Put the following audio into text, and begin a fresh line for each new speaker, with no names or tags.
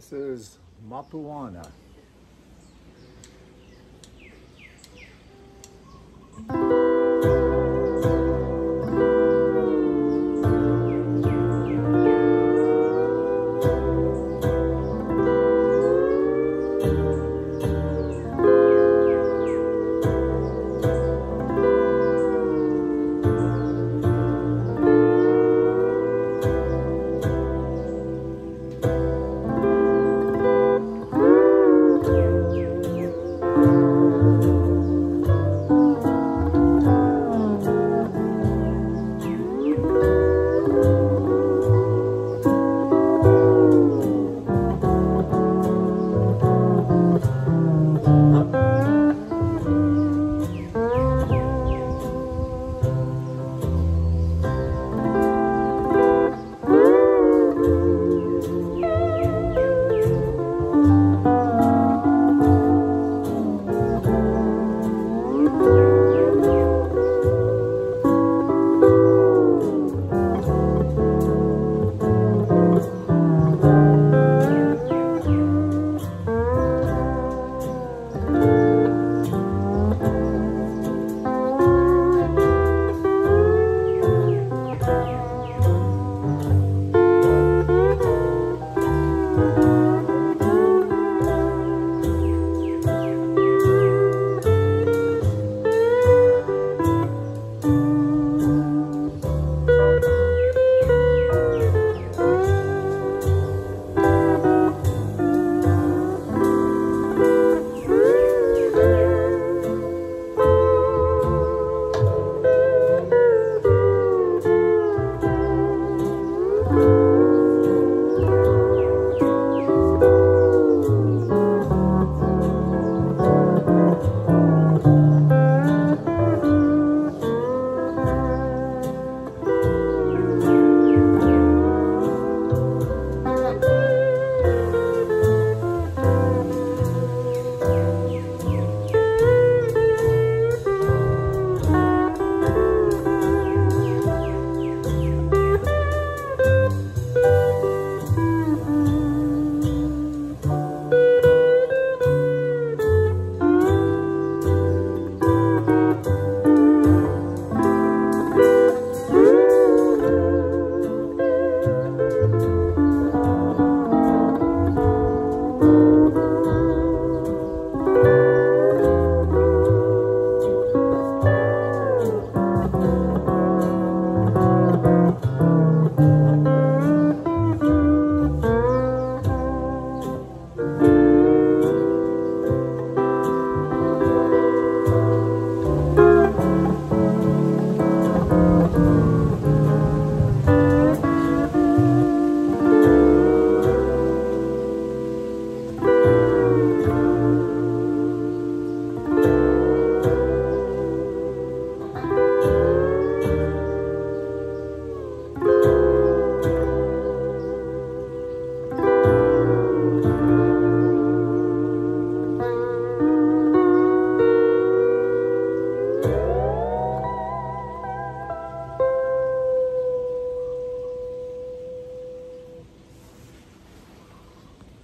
This is Mapuana.